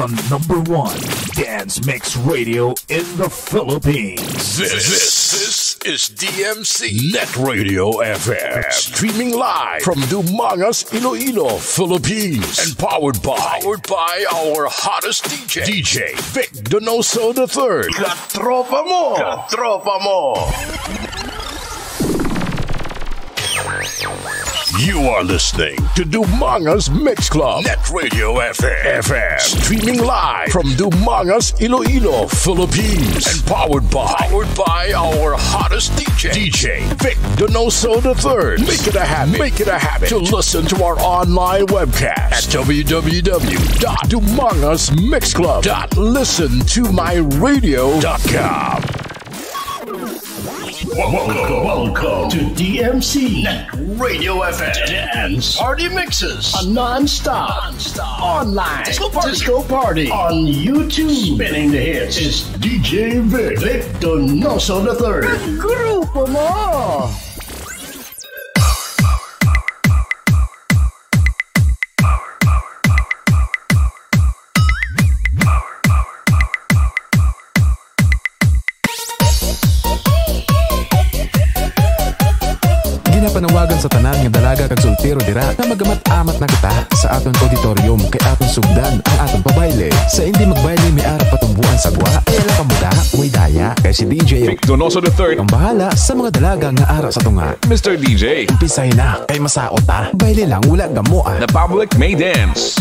the number one dance mix radio in the Philippines. This, this, this is DMC Net Radio FM. Streaming live from Dumangas, Iloilo, Philippines. And powered by, powered by our hottest DJ, DJ Vic Donoso III. Katropa mo! Katropa mo! You are listening to Dumangas Mix Club, Net Radio FM, FM. Streaming live from Dumangas, Iloilo, Philippines. And powered by, powered by our hottest DJ, DJ Vic Donoso III. Make it a habit, make it a habit to listen to our online webcast at www.dumangasmixclub.listentomyradio.com. Welcome, welcome to DMC Net Radio FM Dance Party Mixes, a non-stop, non-stop online disco party. disco party on YouTube. Spinning the hits is DJ Vic, Vic Donoso III. Grupo mo! Ginapanawagan sa tanan nga dalaga kag soltero dira na magamat-amat na kita sa aton auditorium kay aton sugdan ang aton pabayle. Sa hindi magbayle may ara patumbuan sa gwa, ay ala kamuda, way daya kay si DJ Vic Donoso III, ang bahala sa mga dalaga nga ara sa tunga. Mr. DJ, Umpisay na kay masaot ta. Bayle lang wala gamo ah. the public may dance.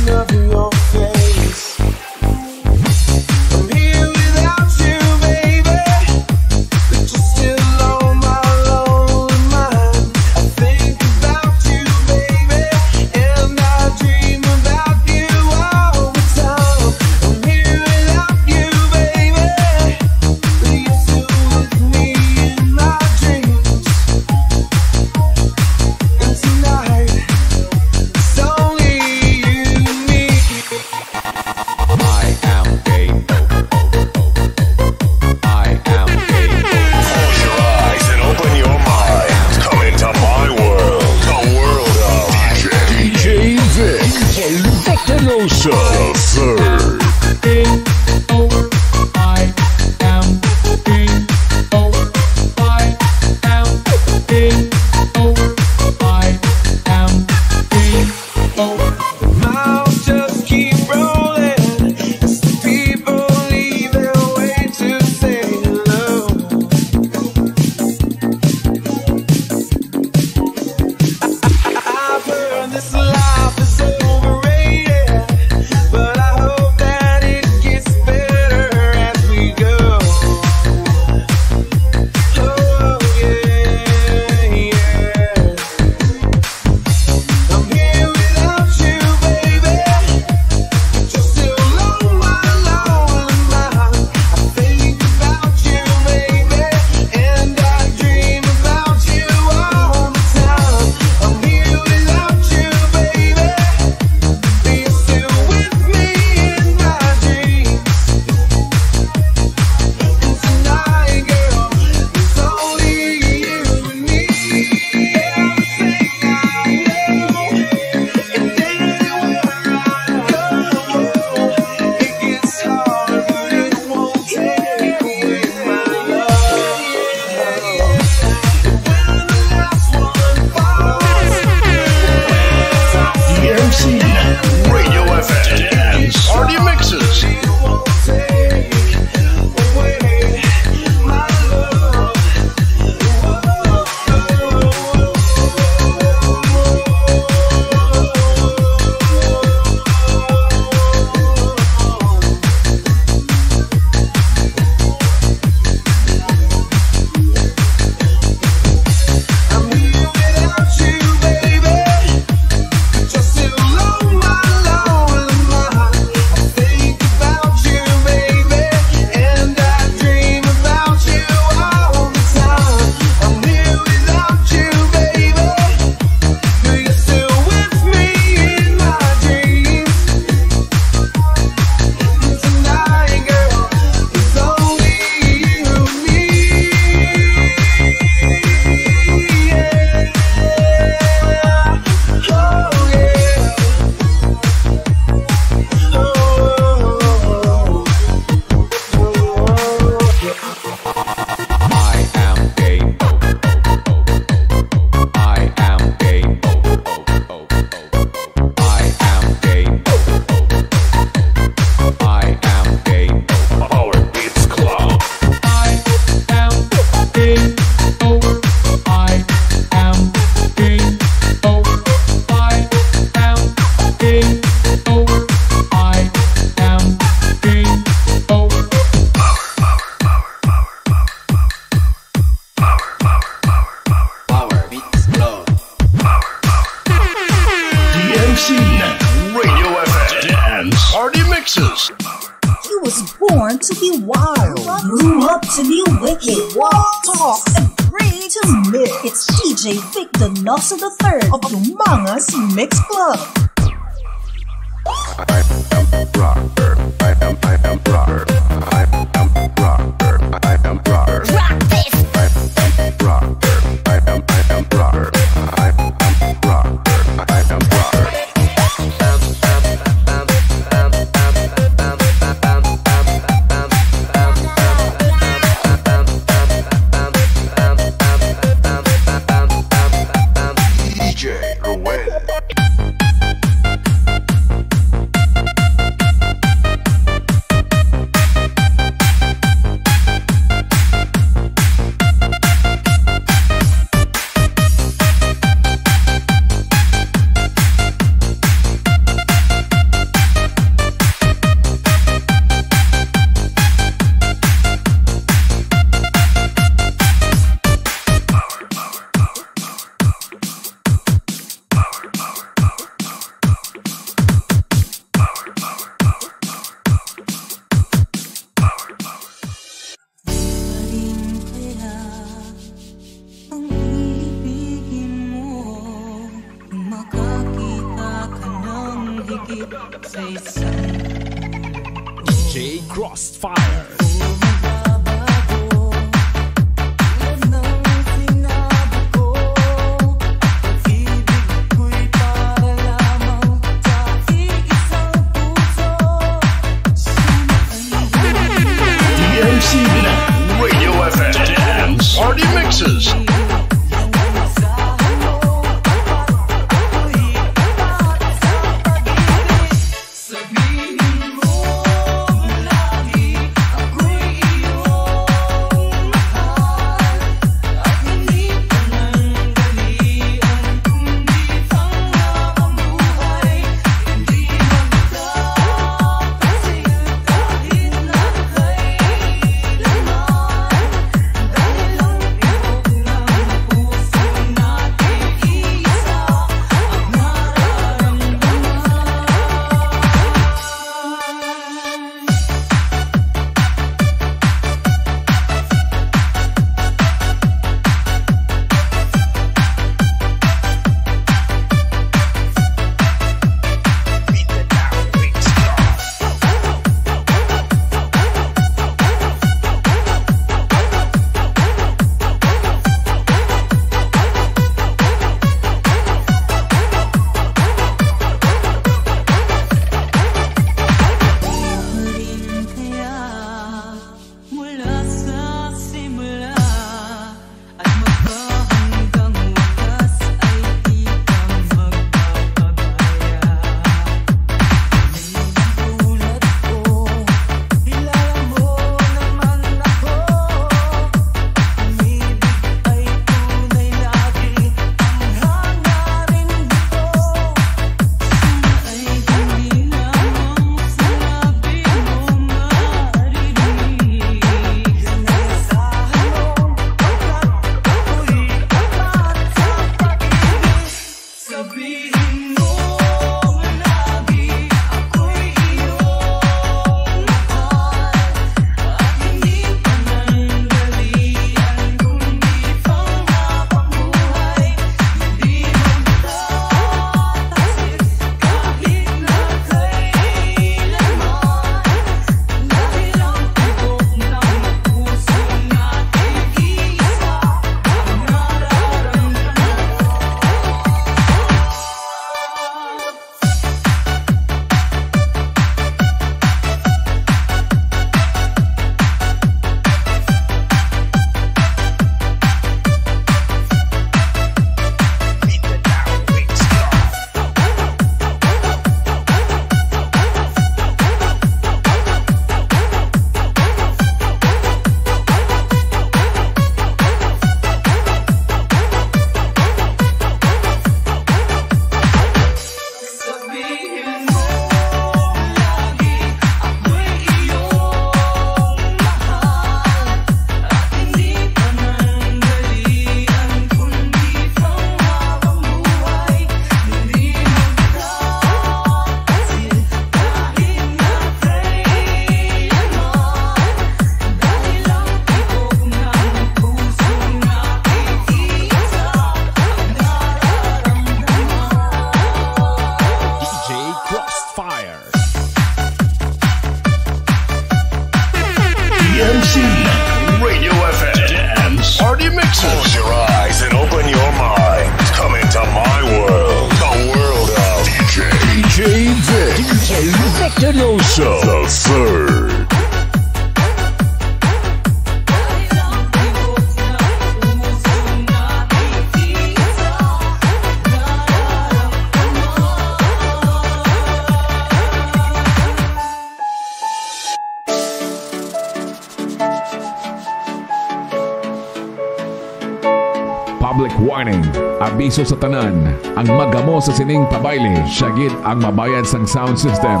sa tanan, ang magamo sa sining pabayle, syagit ang mabayad sang sound system.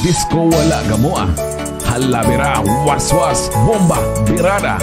Disco wala gamoa. Halabira, waswas, bomba, birada,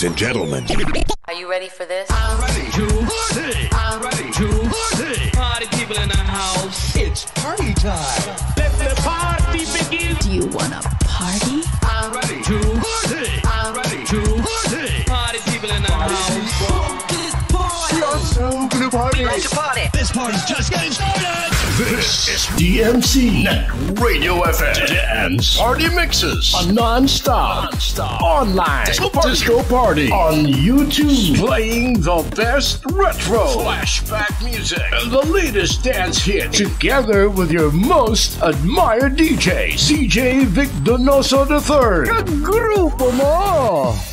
Ladies and gentlemen. Are you ready for this? I'm ready to see. I'm ready to see. Party people in the house. It's party time. Let the party begin. Do you want a party? I'm ready to see. I'm ready to see. Party people in the party. house. This party. We are so gonna party. Like to party. This party's just getting started. This is DMC Radio FM. Dance Party Mixes. A non-stop, non-stop online disco party. disco party on YouTube. Playing the best retro, flashback music, and the latest dance hit, Together with your most admired DJ, DJ Vic Donoso III. Grupo mo!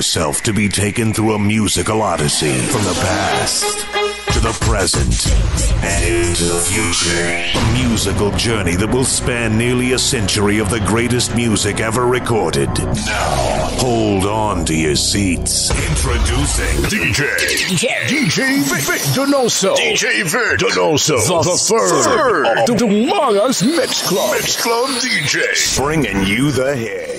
Yourself to be taken through a musical odyssey from the past to the present and into the future. A musical journey that will span nearly a century of the greatest music ever recorded. Now, hold on to your seats. Introducing DJ DJ Vic Donoso. DJ Vic Donoso. The, third, of Dumangas Mix Club. Mix Club DJ. bringing you the hits.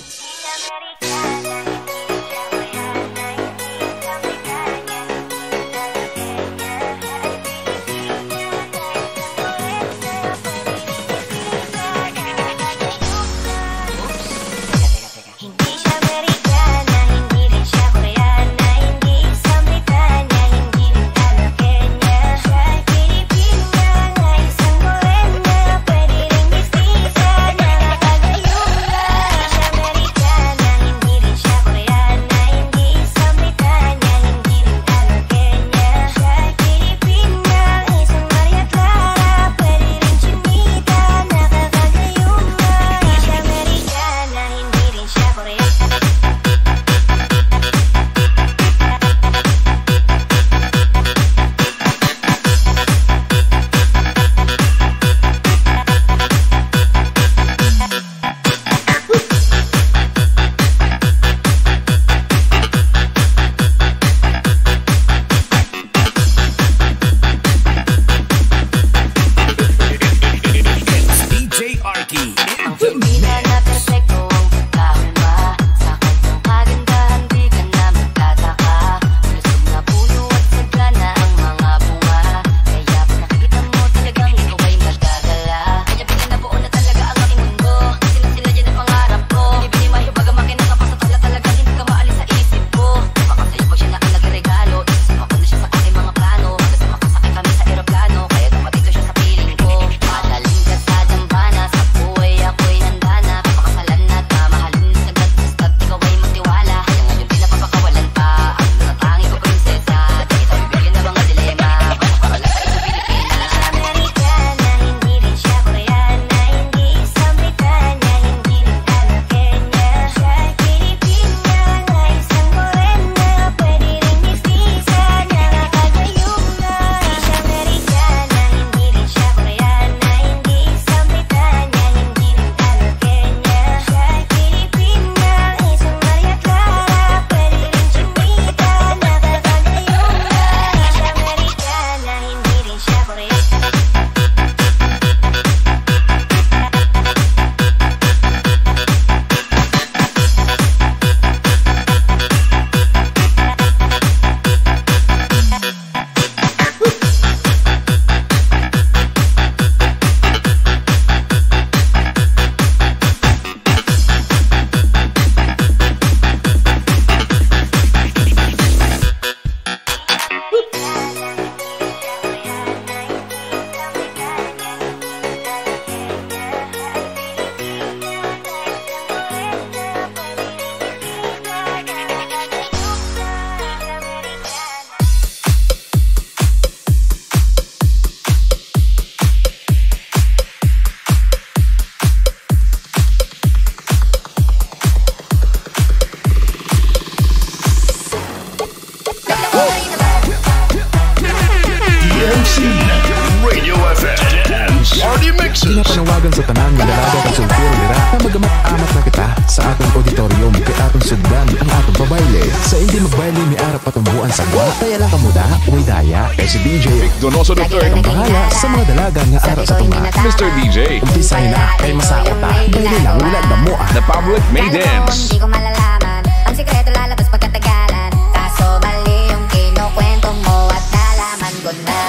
Donoso III ang bahala sa mga dalaga nga ara sa tunga. Mr. DJ, umpisay na kay masaot na. Dali lang ulag na mo ah. The public may dance. Hindi ko malalaman, ang sikreto lalabas pagkatagalan. Kaso mali yung kinukwento mo at nalaman ko na.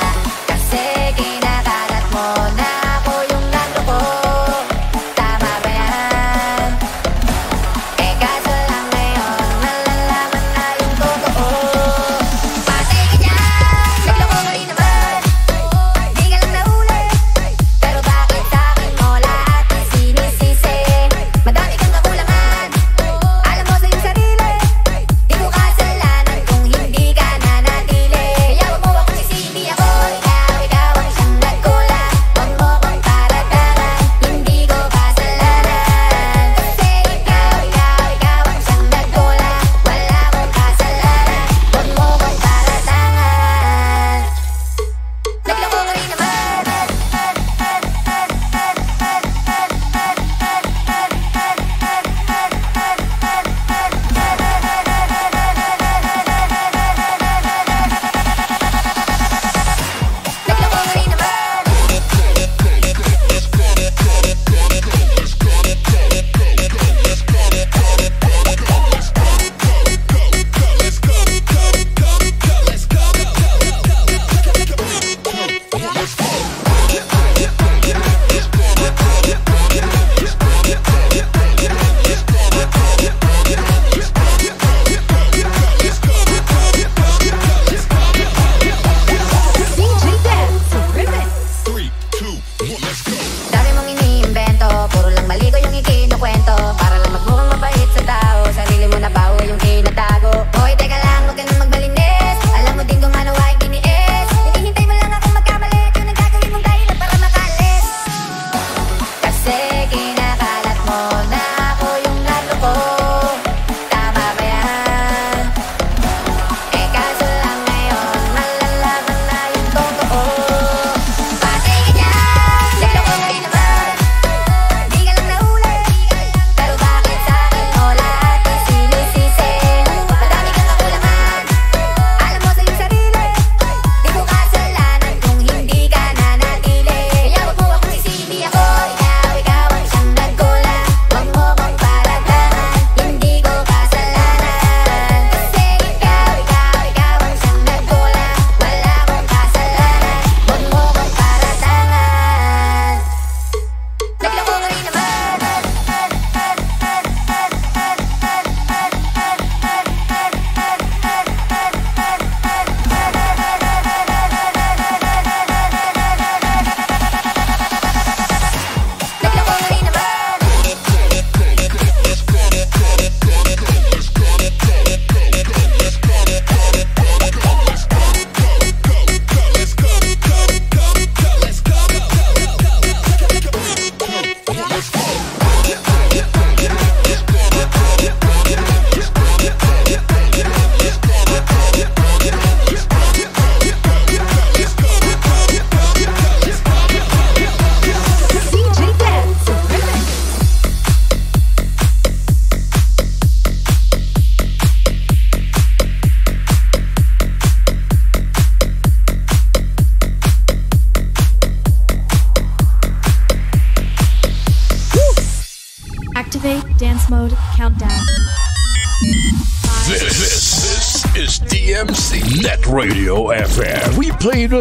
Kasi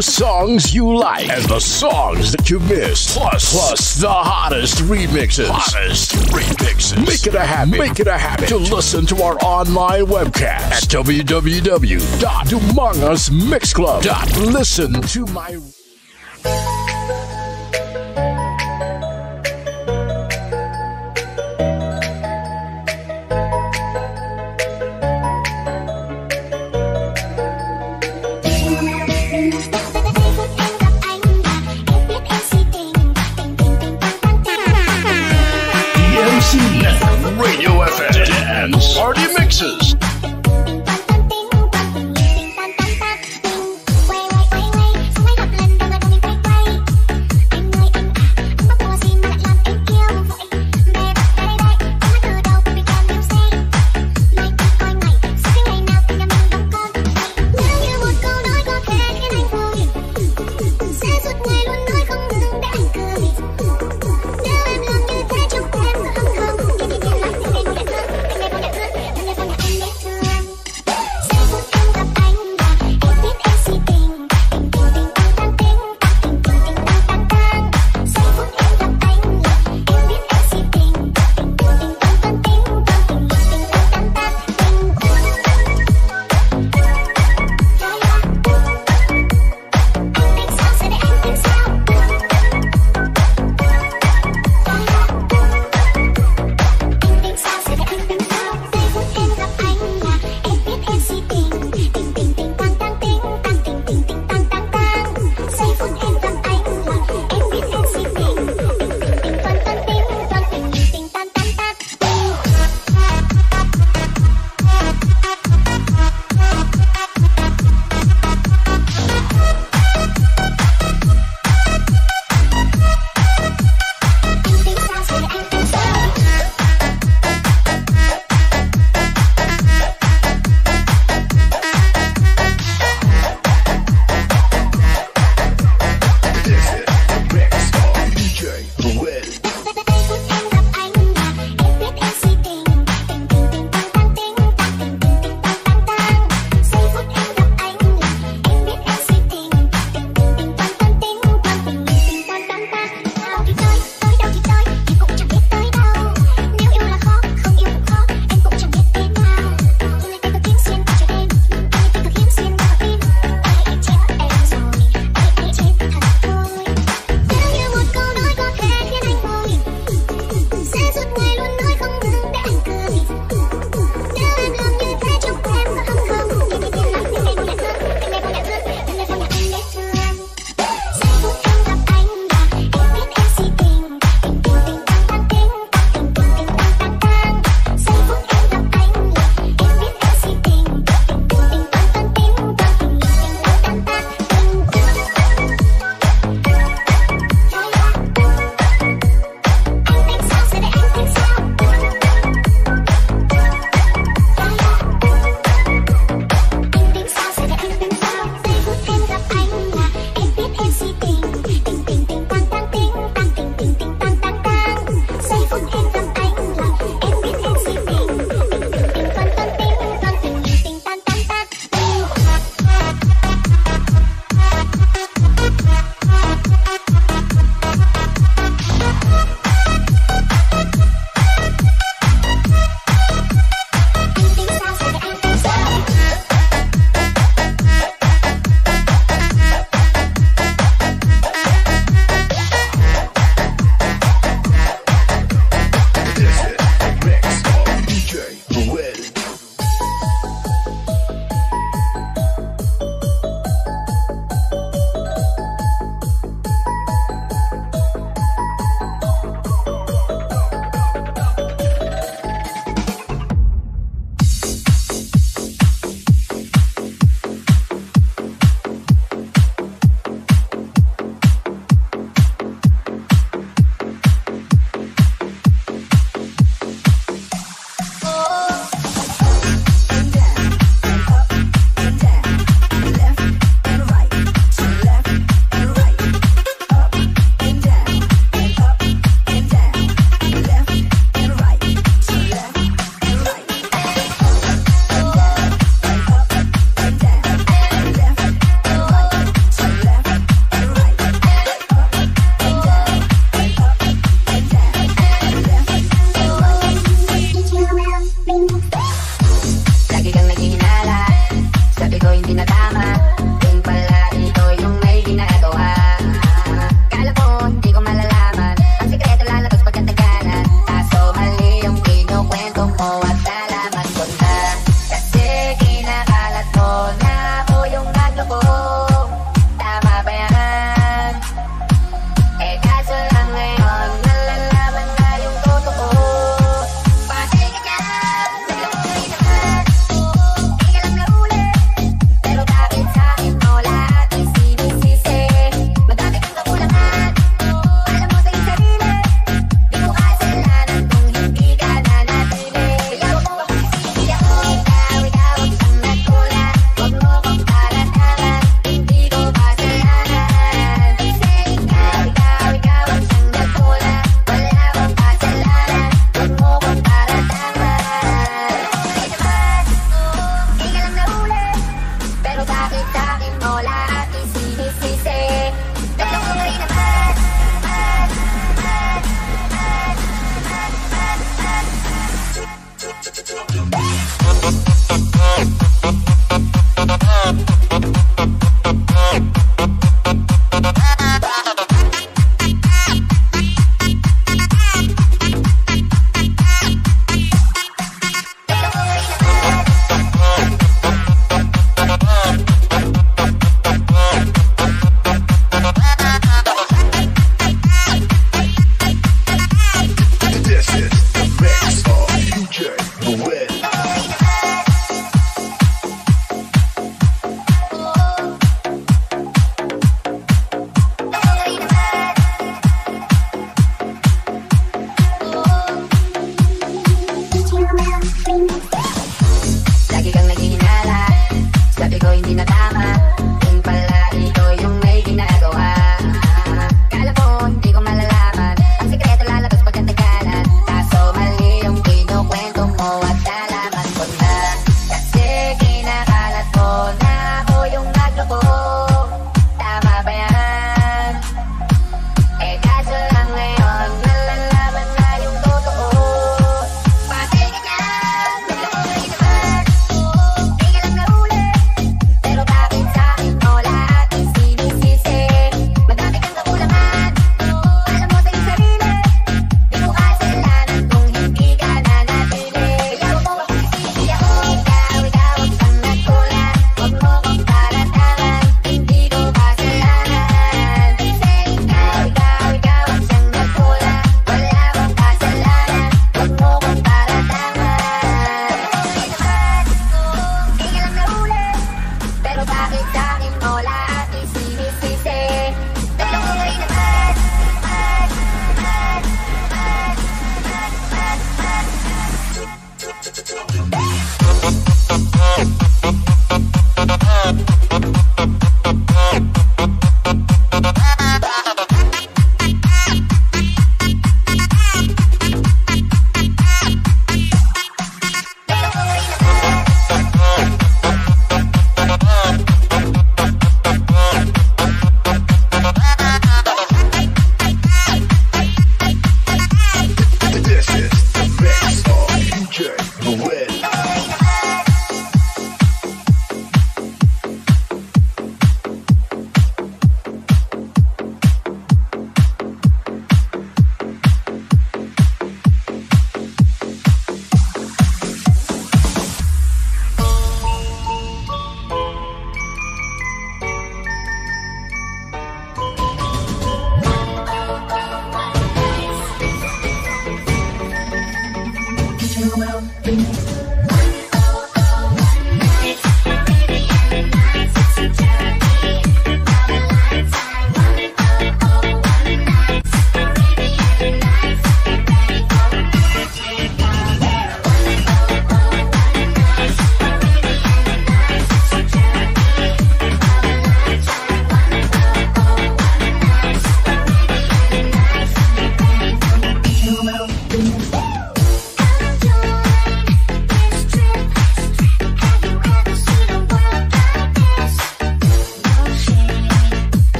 the songs you like and the songs that you missed. Plus, plus the hottest remixes. Hottest remixes. Make it a habit. Make it a habit to listen to our online webcast at www.dumangasmixclub.listen to my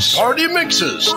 Party Mixes.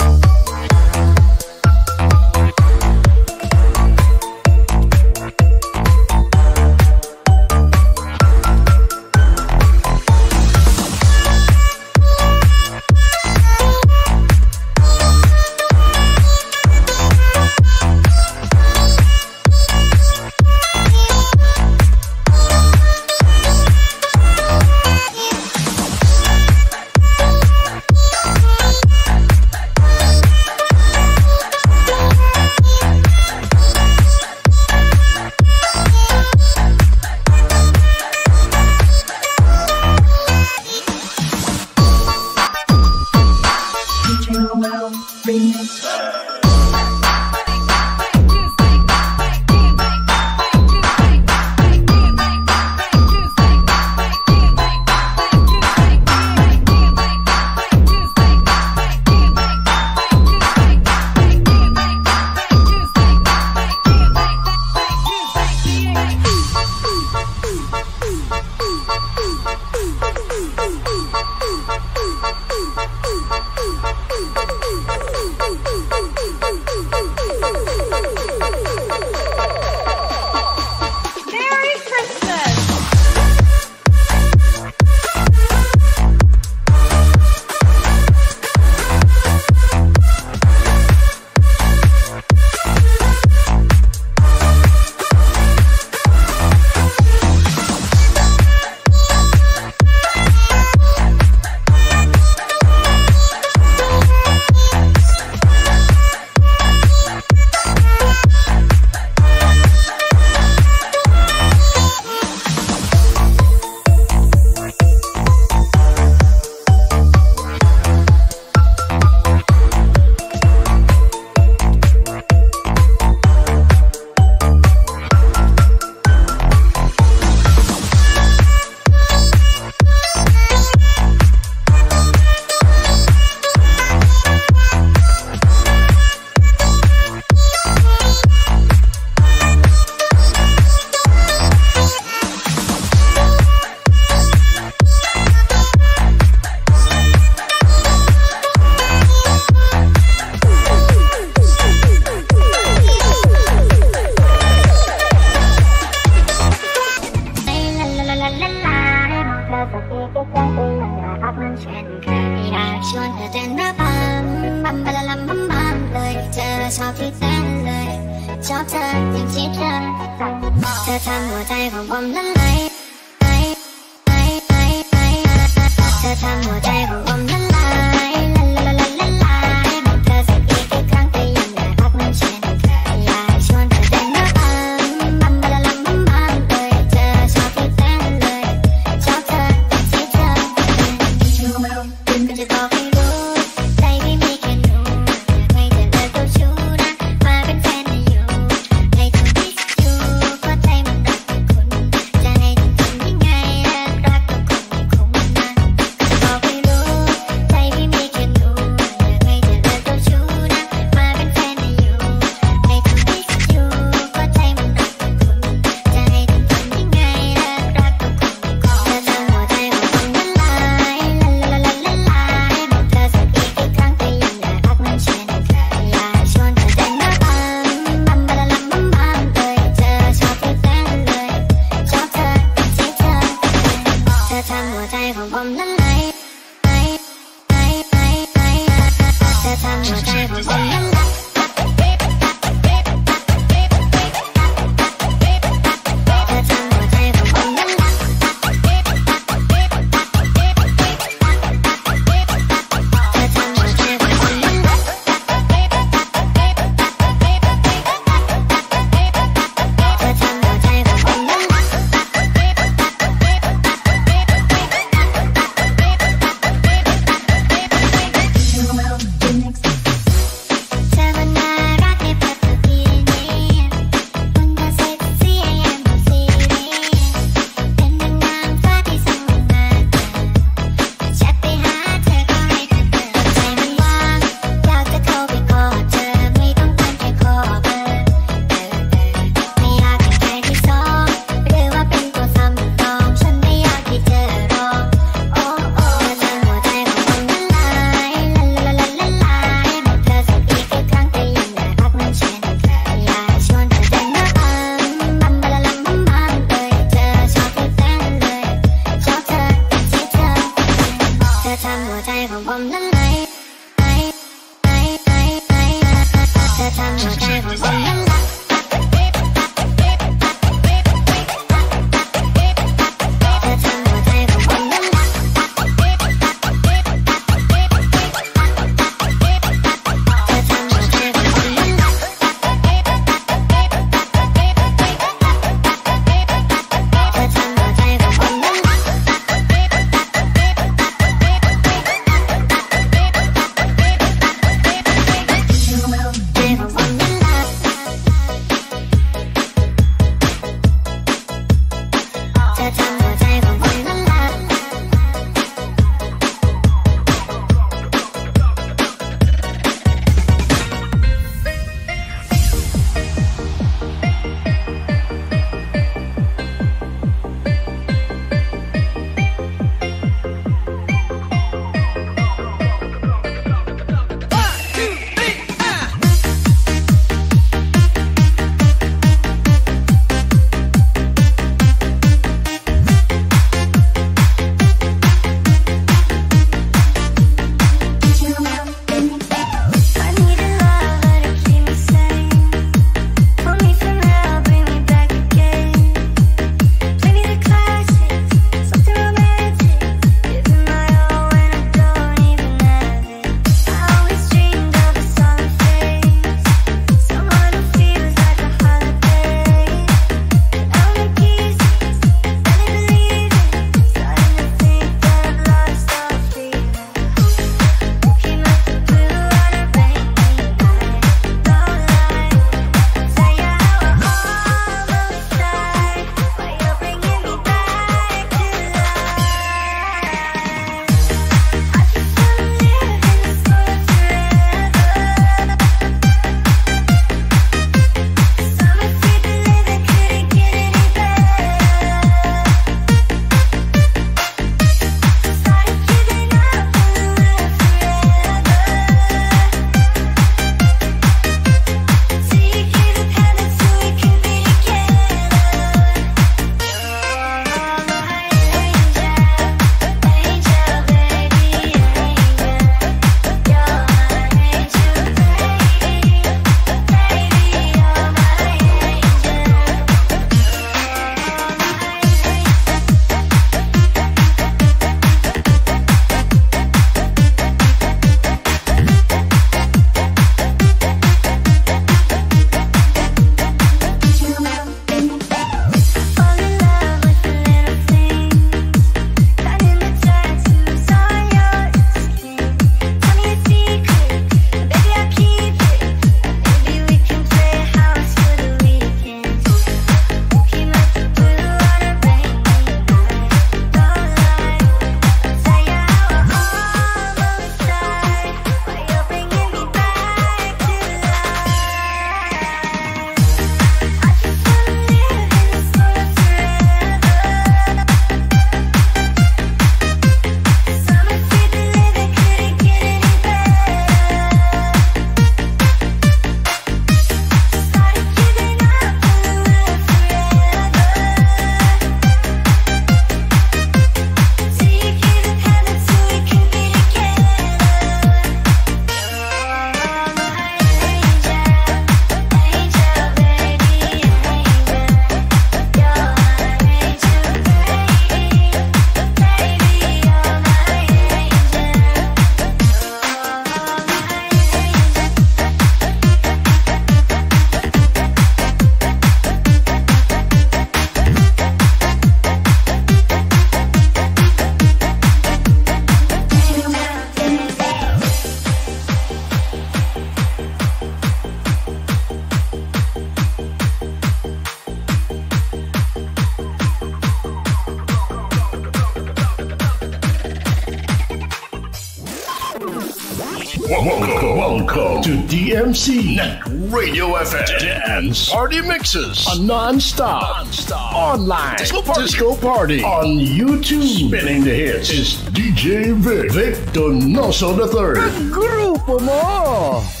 DMC Net Radio FM Dance. Party Mixes, a non-stop, online. Disco party. disco party. On YouTube. Spinning the hits. Is DJ Vic, Vic Donoso III. Grupo mo!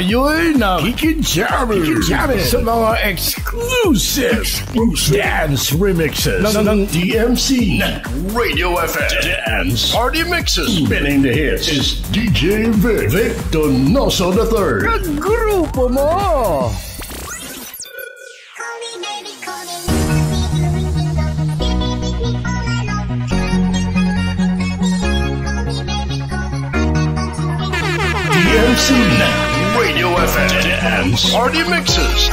Kayo'y, kayo'y nakikijammers. Nakikijammers. Sa mga exclusive, dance remixes ng, ng DMC Radio FM. Dance Party Mixes. Mm. Spinning the hits is DJ Vic. Vic Donoso III. Kagrupo mo! DMC Net Radio FM. Dance Party Mixes.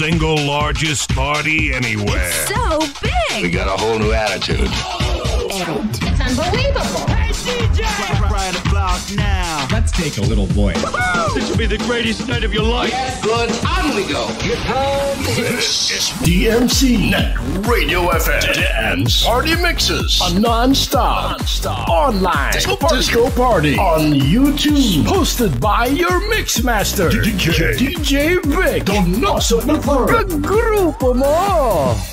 single largest party anywhere. It's so big. We got a whole new attitude. take a little boy. This will be the greatest night of your life. Yes, good. I'm go. This is DMC Net Radio FM. Dance Party Mixes. A non-stop, non-stop. online disco party. disco party on YouTube. Hosted by your mixmaster, DJ, DJ Vic. Don't know. Grupo all.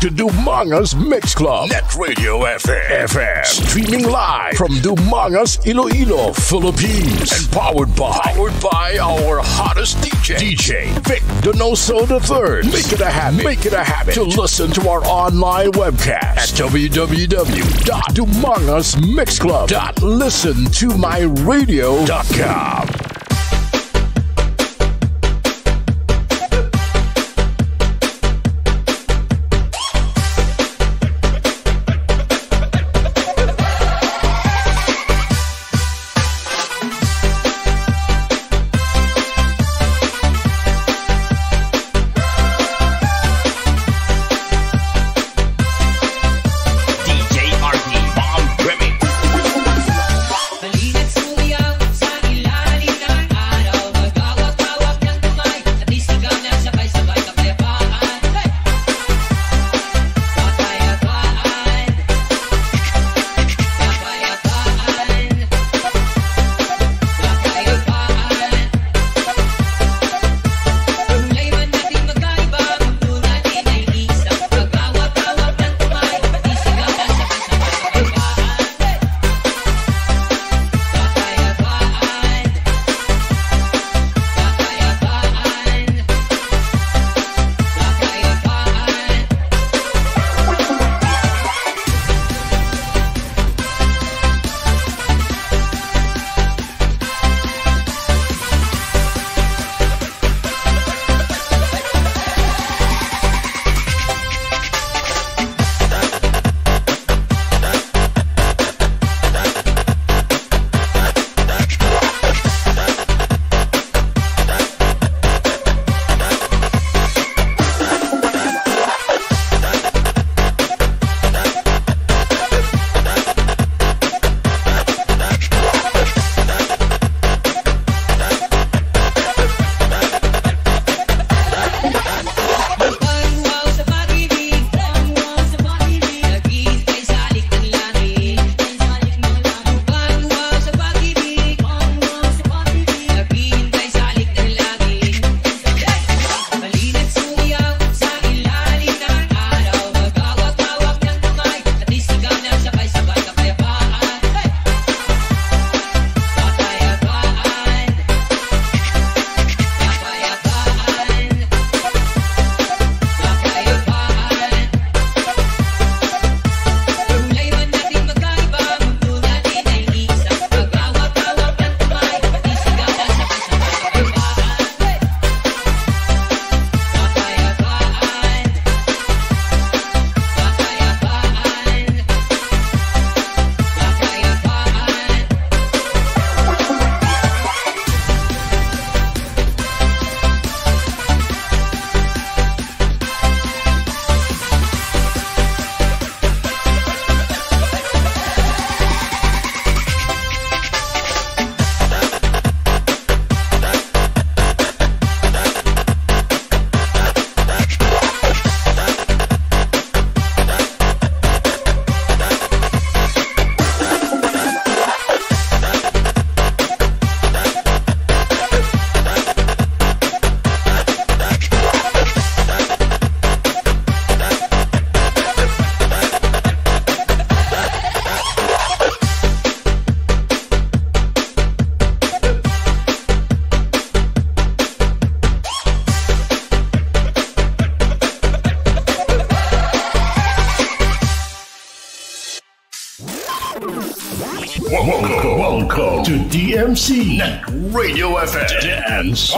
to Dumangas Mix Club. Net Radio FM. FM. Streaming live from Dumangas Iloilo, Philippines. And powered by. Powered by our hottest DJ. DJ Vic Donoso III. Make it a habit. Make it a habit. To listen to our online webcast at www.dumangasmixclub.listentomyradio.com.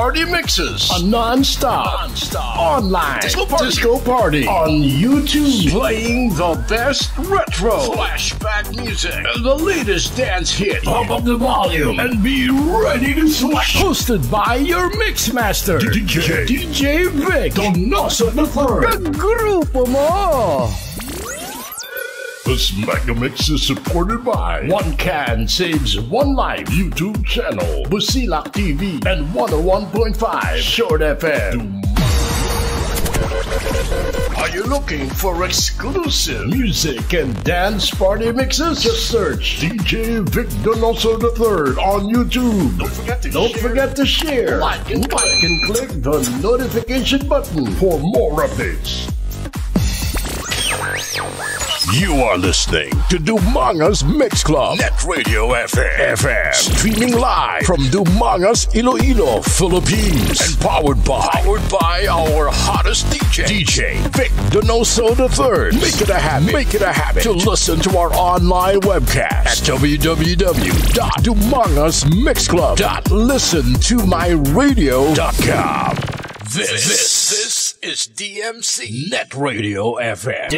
Party Mixes, a non-stop, online disco party. disco party on YouTube, playing the best retro flashback music and the latest dance hit. Pump up the volume and be ready to sweat. Hosted by your mix master, DJ, DJ Vic Donoso the Third. Grupo mo! This mega mix is supported by One Can Saves One Life YouTube channel, Busilak TV, and 101.5 Short FM. Are you looking for exclusive music and dance party mixes? Just search DJ Vic Donoso III on YouTube. Don't forget to Don't forget to share, like, and like, and click the notification button for more updates. You are listening to Dumangas Mix Club. Net Radio FM. FM. Streaming live from Dumangas, Iloilo, Philippines. And powered by, powered by our hottest DJ, DJ Vic Donoso III. Make it a habit. Make it a habit to listen to our online webcast at www.dumangasmixclub.listentomyradio.com. This, this, this is DMC Net Radio FM.